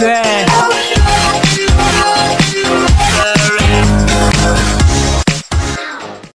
bad.